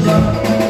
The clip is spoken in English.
love.